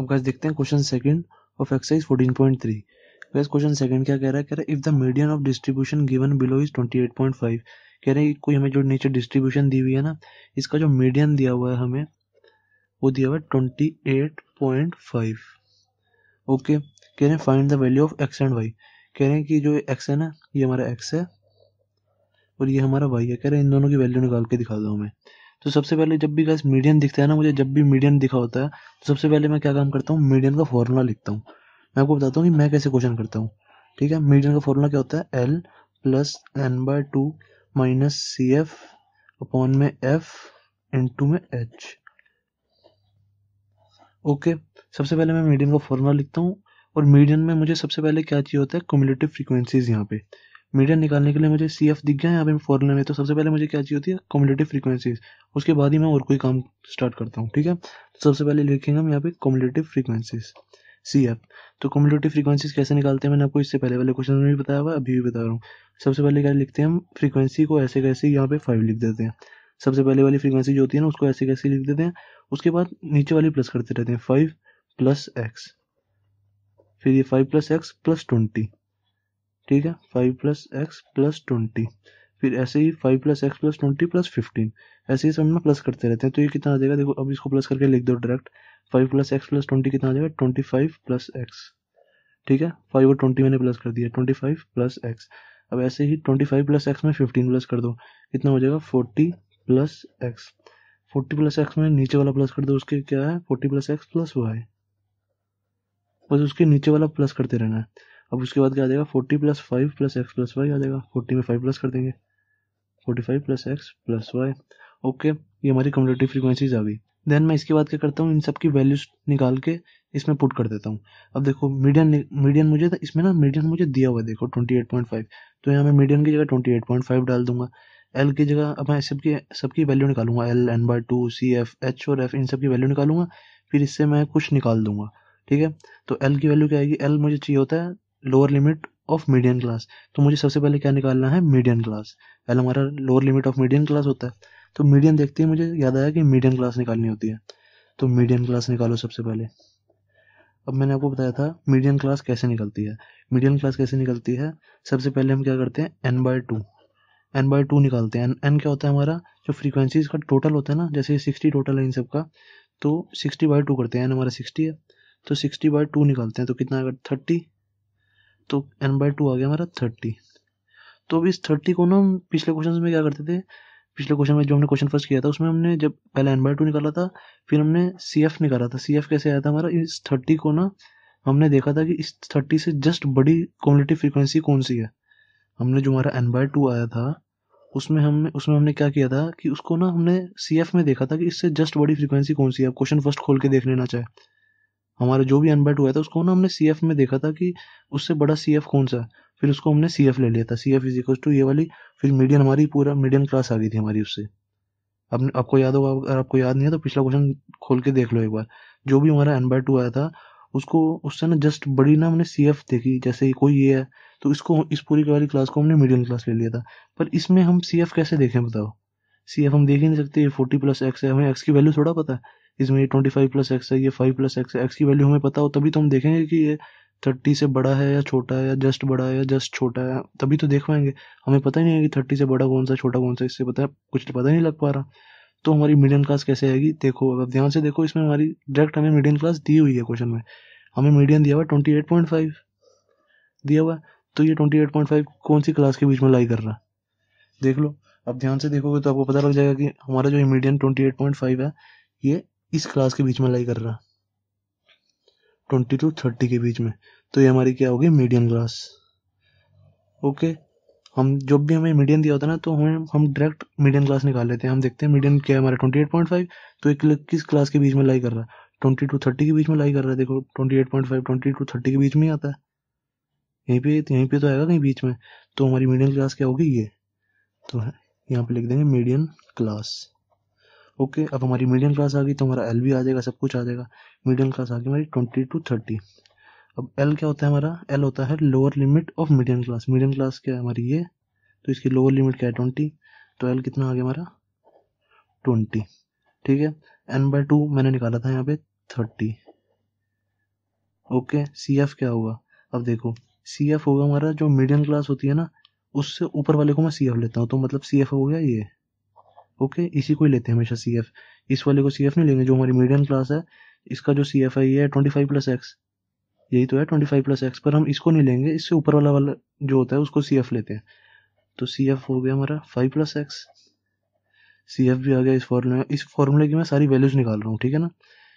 अब गैस देखते हैं question second of exercise 14.3 guys question second क्या कह रहा है? कह रहा है if the median of distribution given below is 28.5 कह रहे हैं, कोई हमें जो नीचे डिस्ट्रीब्यूशन दी हुई है ना, इसका जो मीडियन दिया हुआ है हमें, वो दिया हुआ है ट्वेंटी पॉइंट ओके कह रहे हैं find the value of x and y कह रहे हैं कि जो एक्स है ना, ये हमारा एक्स है और ये हमारा वाई है। कह रहे हैं, इन दोनों की वैल्यू निकाल के दिखा दो हमें। तो सबसे पहले जब भी गैस मीडियन दिखता है ना, मुझे जब भी मीडियन दिखा होता है तो सबसे पहले मैं क्या काम करता हूँ? मीडियन का फॉर्मूला लिखता हूँ। मैं आपको बताता हूँ कि मैं कैसे क्वेश्चन करता हूँ। ठीक है? मीडियन का फॉर्मूला क्या होता है? L plus n by two minus c f upon में एफ़ इंटू में एच ओके सबसे पहले मैं मीडियन का फॉर्मूला लिखता हूँ और मीडियन में मुझे सबसे पहले क्या चाहिए होता है? कम्युलेटिव फ्रीक्वेंसीज यहाँ पे। मीडियन निकालने के लिए मुझे सी एफ़ दिख गया यहाँ पे फॉर्मूले में तो सबसे पहले मुझे क्या चाहिए होती है? कम्युलेटिव फ्रीक्वेंसीज उसके बाद ही मैं और कोई काम स्टार्ट करता हूँ, ठीक है? तो सबसे पहले लिखेंगे हम यहाँ पे कम्युलेटिव फ्रीक्वेंसीज सी एफ़ तो कम्युलेटिव फ्रीक्वेंसीज कैसे निकालते हैं? मैंने आपको इससे पहले वाले क्वेश्चन में भी बताया हुआ अभी भी बता रहा हूँ। सबसे पहले क्या लिखते हैं हम? फ्रीक्वेंसी को ऐसे कैसे यहाँ पे फाइव लिख देते हैं। सबसे पहले वाली फ्रीक्वेंसी जो होती है ना, उसको ऐसे कैसे लिख देते हैं? उसके बाद नीचे वाली प्लस करते रहते हैं फाइव प्लस एक्स फिर ये five plus x plus twenty ठीक है? Five plus x plus twenty फिर ऐसे ही five plus x plus twenty plus fifteen ऐसे ही सब में प्लस करते रहते हैं। तो ये कितना आ जाएगा? देखो, अब इसको प्लस करके लिख दो direct five plus x plus twenty कितना आ जाएगा? ट्वेंटी फाइव प्लस एक्स ठीक है? फाइव और ट्वेंटी मैंने प्लस कर दिया। ट्वेंटी फाइव प्लस एक्स अब ऐसे ही ट्वेंटी फाइव प्लस एक्स में फिफ्टीन प्लस कर दो। कितना हो जाएगा? Forty plus x forty plus x में नीचे वाला प्लस कर दो। उसके क्या है? Forty plus x plus y बस उसके नीचे वाला प्लस करते रहना है। अब उसके बाद क्या आ जाएगा? Forty plus five plus x plus y आ जाएगा। फोर्टी में फाइव प्लस कर देंगे। Forty five plus x plus y. Okay, ये हमारी कम्युलेटिव फ्रीक्वेंसीज आ गई। देन मैं इसके बाद क्या करता हूँ? इन सब की वैल्यूज़ निकाल के इसमें पुट कर देता हूँ। अब देखो मीडियन मीडियन मुझे इसमें ना मीडियन मुझे दिया हुआ है, देखो ट्वेंटी एट पॉइंट फाइव तो यहाँ मैं मीडियन की जगह ट्वेंटी एट पॉइंट फाइव डाल दूँगा। एल की जगह अब मैं सबकी सबकी value निकालूँगा। L n by two c f h और एफ़ इन सब की वैल्यू निकालूँगा। फिर इससे मैं कुछ निकाल दूँगा। ठीक है? तो एल की वैल्यू क्या आएगी? एल मुझे चाहिए होता है lower limit of median class तो मुझे सबसे पहले क्या निकालना है? मीडियन क्लास एल हमारा lower limit of median class होता है। तो मीडियन देखते ही मुझे याद आया कि मीडियन क्लास निकालनी होती है। तो मीडियन क्लास निकालो सबसे पहले। अब मैंने आपको बताया था मीडियन क्लास कैसे निकलती है। मीडियन क्लास कैसे निकलती है? सबसे पहले हम क्या करते हैं? N by two n by two निकालते हैं। एन क्या होता है हमारा? जो फ्रीक्वेंसीज का टोटल होता है ना, जैसे सिक्सटी टोटल है इन सब का तो सिक्सटी बाय टू करते हैं। एन हमारा सिक्सटी है। तो सिक्सटी बाय टू निकालते हैं। तो कितना आएगा? थर्टी तो एन बाय टू आ गया हमारा थर्टी तो अब इस थर्टी को ना हम पिछले क्वेश्चन में क्या करते थे? पिछले क्वेश्चन में जो हमने क्वेश्चन फ़र्स्ट किया था, उसमें हमने जब पहले एन बाई टू निकाला था, फिर हमने सी एफ़ निकाला था। सी एफ़ कैसे आया था हमारा? इस थर्टी को ना हमने देखा था कि इस थर्टी से जस्ट बड़ी कॉम्युलेटिव फ्रीक्वेंसी कौन सी है? हमने जो हमारा एन बाय टू आया था, उसमें हमने उसमें हमने क्या किया था कि उसको ना हमने सी एफ़ में देखा था कि इससे जस्ट बड़ी फ्रिक्वेंसी कौन सी है? क्वेश्चन फ़र्स्ट खोल के देख लेना चाहे। हमारा जो भी एन हुआ था, उसको ना हमने सी में देखा था कि उससे बड़ा सी कौन सा? फिर उसको हमने सी ले लिया था। C f is equal to ये वाली, फिर मीडियन हमारी पूरा मीडियम क्लास आ गई थी हमारी उससे। अब आपको याद होगा, अगर आपको याद नहीं है तो पिछला क्वेश्चन खोल के देख लो एक बार। जो भी हमारा एन बाय टू आया था, उसको, उससे ना जस्ट बड़ी ना हमने सी एफ़ देखी, जैसे कोई ये है तो इसको, इस पूरी वाली क्लास को हमने मीडियम क्लास ले लिया था। पर इसमें हम सी एफ़ कैसे देखें बताओ? सी एफ़ हम देख ही नहीं सकते फोर्टी प्लस एक्स है, हमें एक्स की वैल्यू थोड़ा पता है। इसमें ये ट्वेंटी फाइव प्लस एक्स है, ये फाइव प्लस एक्स है। एक्स की वैल्यू हमें पता हो, तभी तो हम देखेंगे कि ये थर्टी से बड़ा है या छोटा है या जस्ट बड़ा है या जस्ट छोटा है, तभी तो देख पाएँगे। हमें पता ही नहीं है कि थर्टी से बड़ा कौन सा छोटा, कौन सा इससे पता है, कुछ तो पता नहीं लग पा रहा। तो हमारी मीडियम क्लास कैसे आएगी? देखो अगर ध्यान से देखो, इसमें हमारी डायरेक्ट हमें मीडियम क्लास दी हुई है क्वेश्चन में। हमें मीडियम दिया हुआ ट्वेंटी एट पॉइंट फाइव दिया हुआ तो ये ट्वेंटी एट पॉइंट फाइव कौन सी क्लास के बीच में लाई कर रहा है? देख लो, अब ध्यान से देखोगे तो आपको पता लग जाएगा कि हमारा जो medium twenty eight point five है, ये इस क्लास के बीच में लाई कर रहा। ट्वेंटी टू थर्टी के बीच में। तो ये हमारी क्या होगी? मीडियम क्लास ओके हम जब भी हमें मीडियम दिया होता है ना तो हमें हम डायरेक्ट मीडियम क्लास निकाल लेते हैं। हम देखते हैं मीडियम क्या है हमारा। ट्वेंटी एट पॉइंट फाइव तो एक किस क्लास के बीच में लाई कर रहा? है ट्वेंटी टू थर्टी के बीच में लाई कर रहा है। देखो twenty eight point five twenty to thirty के बीच में ही आता है। यहीं पे यहीं पे तो आएगा कहीं बीच में। तो हमारी मीडियम क्लास क्या होगी? ये। तो यहाँ पे लिख देंगे मीडियम क्लास ओके अब हमारी मीडियम क्लास आ गई तो हमारा एल भी आ जाएगा, सब कुछ आ जाएगा। मीडियम क्लास आ गई, हमारी ट्वेंटी टू थर्टी अब एल क्या होता है हमारा? एल होता है lower limit of medium class medium class क्या है हमारी ये? तो इसकी लोअर लिमिट क्या है? ट्वेंटी तो एल कितना आ गया हमारा? ट्वेंटी ठीक है? एन बाय टू मैंने निकाला था यहाँ पे थर्टी ओके सी एफ़ क्या होगा अब देखो सी एफ़ होगा हमारा जो मीडियम क्लास होती है ना, उससे ऊपर वाले को मैं सी एफ़ लेता हूँ। तो मतलब सी एफ़ हो गया ये। ओके, इसी को ही लेते हैं हमेशा सी एफ़ इस वाले को सी एफ़ नहीं लेंगे, जो हमारी मीडियम क्लास है, इसका जो सी एफ़ ये है ट्वेंटी फाइव प्लस एक्स यही तो है ट्वेंटी फाइव प्लस एक्स पर हम इसको नहीं लेंगे, इससे ऊपर वाला वाला जो होता है, उसको सी एफ़ लेते हैं। तो सी एफ़ हो गया हमारा five plus x c f भी आ गया इस फॉर्मूले में, इस फॉर्मूले की मैं सारी वैल्यूज़ निकाल रहा हूँ, ठीक है ना?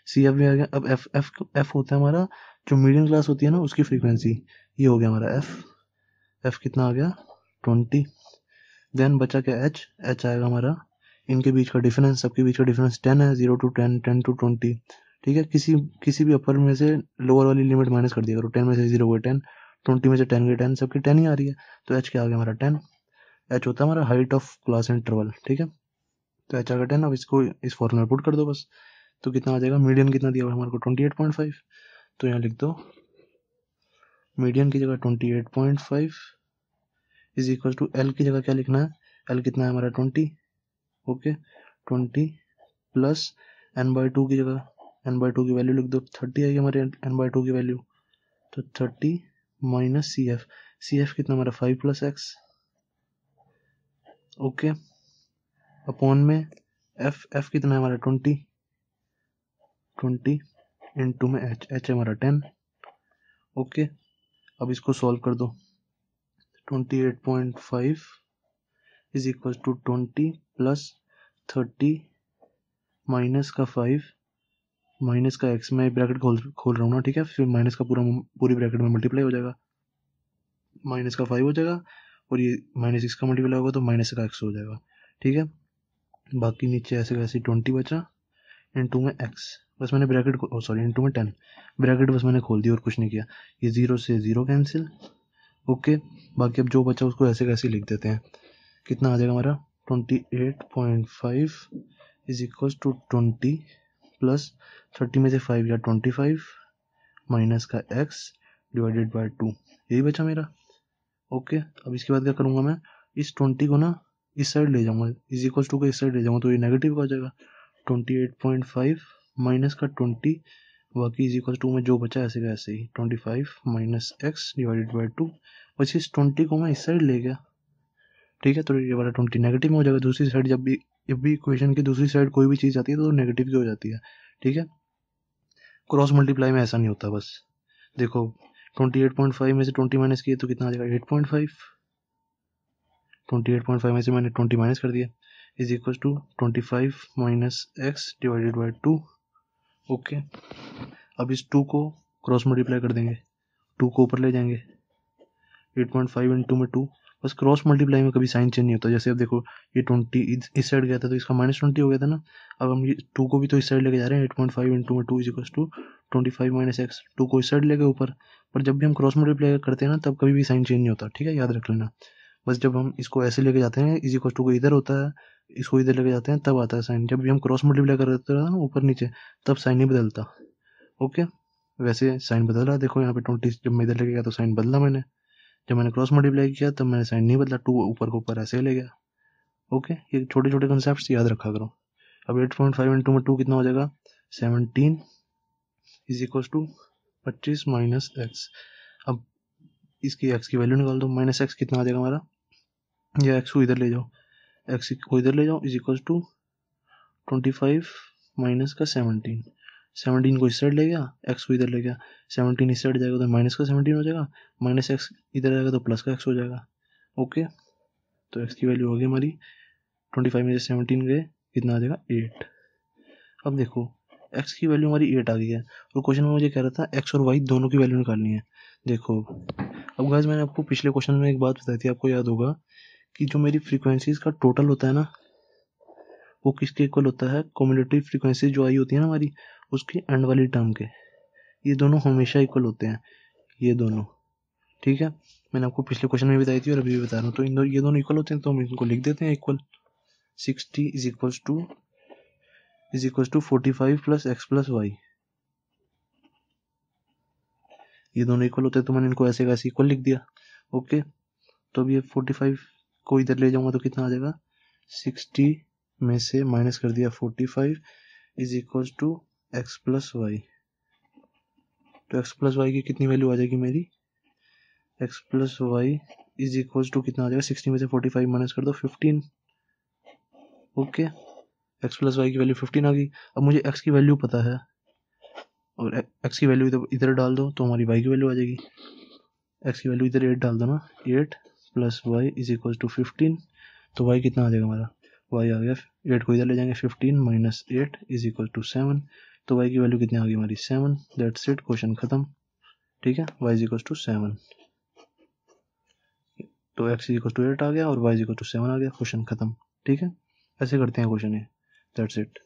सी एफ़ भी आ गया, अब एफ़ एफ़ एफ़ होता है हमारा, जो मीडियम क्लास होती है ना, उसकी फ्रीक्वेंसी ये हो गया हमारा एफ़ एफ़ कितना आ गया? ट्वेंटी देन बचा क्या एच एच आएगा हमारा इनके बीच का डिफरेंस सबके बीच का डिफरेंस टेन है zero to ten ten to twenty ठीक है? किसी किसी भी अपर में से लोअर वाली लिमिट माइनस कर दिया करो। टेन में से ज़ीरो गए टेन ट्वेंटी में से टेन गए टेन सबकी टेन ही आ रही है। तो एच क्या आ गया हमारा? टेन एच होता है हमारा हाइट ऑफ़ क्लास इंटरवल ठीक है? तो एच आ गया टेन अब इसको इस फॉर्मूला पुट कर दो बस। तो कितना आ जाएगा? मीडियन कितना दिया हुआ हमारे को? ट्वेंटी एट पॉइंट फाइव तो यहाँ लिख दो। मीडियन की जगह twenty eight point five is equal to l की जगह क्या लिखना है? एल कितना है हमारा? Twenty okay, twenty plus n by two की जगह एन बाई टू की वैल्यू लिख दो। थर्टी आएगी हमारे एन बाई टू की वैल्यू तो thirty minus c f c f कितना हमारा? Five plus x okay upon में एफ़ एफ़ कितना है हमारा? ट्वेंटी ट्वेंटी इंटू में एच एच हमारा टेन ओके, अब इसको सॉल्व कर दो। Twenty eight point five is equal to twenty plus thirty minus का फाइव, माइनस का एक्स, मैं ब्रैकेट खोल खोल रहा हूँ ना, ठीक है? फिर माइनस का पूरा पूरी ब्रैकेट में मल्टीप्लाई हो जाएगा। माइनस का फाइव हो जाएगा और ये माइनस एक्स का मल्टीप्लाई होगा तो माइनस का एक्स हो जाएगा, ठीक है? बाकी नीचे ऐसे कैसे ट्वेंटी बचा इंटू में एक्स, बस मैंने ब्रैकेट सॉरी इंटू में टेन, ब्रैकेट बस मैंने खोल दी और कुछ नहीं किया। ये ज़ीरो से ज़ीरो कैंसिल ओके बाकी अब जो बचा उसको ऐसे कैसे लिख देते हैं। कितना आ जाएगा हमारा? Twenty eight point five is equal to twenty plus thirty में से फाइव या ट्वेंटी फाइव माइनस का एक्स डिवाइडेड बाई टू यही बचा मेरा? ओके अब इसके बाद क्या करूँगा मैं? इस ट्वेंटी को ना इस साइड ले जाऊँगा। इज़ इक्वल टू को इस साइड ले जाऊँगा तो ये नेगेटिव हो जाएगा। Twenty eight point five minus का ट्वेंटी बाकी इज़ इक्वल टू में जो बचा ऐसे का ऐसे ही। Twenty five minus x divided by two बस इस ट्वेंटी को मैं इस साइड ले गया। ठीक है तो ये वाला ट्वेंटी नेगेटिव में हो जाएगा। दूसरी साइड जब भी जब भी इक्वेशन की दूसरी साइड कोई भी चीज़ आती है तो नेगेटिव की हो जाती है। ठीक है? क्रॉस मल्टीप्लाई में ऐसा नहीं होता, बस। देखो ट्वेंटी एट पॉइंट फाइव में से ट्वेंटी माइनस किए तो कितना आ जाएगा? Eight point five twenty eight point five में से मैंने ट्वेंटी माइनस कर दिया। Is equal to twenty five minus x divided by two okay अब इस टू को क्रॉस मल्टीप्लाई कर देंगे। टू को ऊपर ले जाएँगे। एट पॉइंट फाइव इंटू में टू बस क्रॉस मल्टीप्लाई में कभी साइन चेंज नहीं होता। जैसे अब देखो, ये ट्वेंटी इस साइड गया था तो इसका माइनस ट्वेंटी हो गया था ना। अब हम ये टू को भी तो इस साइड लेके जा रहे हैं एट पॉइंट फाइव इंटू में two is equal to twenty five minus x two को इस साइड लेके ऊपर। पर जब भी हम क्रॉस मल्टीप्लाई करते हैं ना, तब कभी भी साइन चेंज नहीं होता, ठीक है? याद रख लेना। बस जब हम इसको ऐसे लेके जाते हैं इज़ इक्वल टू को इधर होता है, इसको इधर लेके जाते हैं, तब आता है साइन जब भी हम क्रॉस मल्टीप्लाई करते हैं ना, ऊपर नीचे, तब साइन नहीं बदलता। ओके? वैसे साइन बदल। रहा है देखो यहाँ पे ट्वेंटी जब मैं इधर लेके गया तो साइन बदला मैंने। जब मैंने क्रॉस मल्टीप्लाई किया, तब मैंने साइन नहीं बदला टू ऊपर को ऊपर ऐसे ले गया। ओके ये छोटे छोटे कंसेप्ट याद रखा करो। अब एट पॉइंट फाइव इंटू में टू कितना हो जाएगा? सेवनटीन इज़ इक्वल टू पच्चीस माइनस एक्स अब इसकी एक्स की वैल्यू निकाल दो। माइनस एक्स कितना आ जाएगा हमारा? या एक्स को इधर ले जाओ। एक्स को इधर ले जाओ is equal to twenty five minus का सेवनटीन सेवनटीन को इस साइड ले गया एक्स को इधर ले गया। सेवनटीन इस साइड जाएगा तो माइनस का सेवनटीन हो जाएगा, माइनस एक्स इधर आएगा तो प्लस का एक्स हो जाएगा। ओके? तो एक्स की वैल्यू होगी हमारी ट्वेंटी फाइव में से सेवनटीन गए, कितना आ जाएगा? एट। अब देखो एक्स की वैल्यू हमारी एट आ गई है और क्वेश्चन में मुझे कह रहा था एक्स और वाई दोनों की वैल्यू निकालनी है। देखो, अब गाइस मैंने आपको पिछले क्वेश्चन में एक बात बताई थी, आपको याद होगा कि जो मेरी फ्रीक्वेंसीज का टोटल होता है ना, वो किसके इक्वल होता है? कम्युलेटिव फ्रीक्वेंसी जो आई होती है ना हमारी उसकी एंड वाली टर्म के। ये दोनों हमेशा इक्वल होते हैं। ये दोनों। ठीक है? मैंने आपको पिछले क्वेश्चन में बताई थी और अभी भी बता रहा हूँ। तो इन दो, ये दोनों इक्वल होते हैं तो हम इनको लिख देते हैं equal sixty is equals to is equals to forty five plus x plus y ये दोनों इक्वल होते हैं तो मैंने इनको ऐसे कैसे इक्वल लिख दिया। ओके तो अब ये फोर्टी फाइव को इधर ले जाऊँगा तो कितना आ जाएगा? सिक्सटी में से माइनस कर दिया forty five is equal to x plus y तो एक्स प्लस वाई की कितनी वैल्यू आ जाएगी मेरी? X plus y is equal to कितना आ जाएगा? सिक्सटी में से फोर्टी फाइव माइनस कर दो fifteen okay x plus y की वैल्यू फिफ्टीन आ गई। अब मुझे एक्स की वैल्यू पता है। और एक्स की वैल्यू इधर डाल दो तो हमारी वाई की वैल्यू आ जाएगी। एक्स की वैल्यू इधर एट डाल दो ना eight plus y is equal to fifteen तो वाई कितना आ जाएगा हमारा? वाई आ गया। एट को इधर ले जाएँगे fifteen minus eight is equal to seven तो वाई की वैल्यू कितनी आ गई हमारी? सेवन दैट इट क्वेश्चन खत्म. ठीक है? Y is equal to seven तो x is equal to eight आ गया और y is equal to seven आ गया. क्वेश्चन खत्म. ठीक है? ऐसे करते हैं क्वेश्चन ये. That's it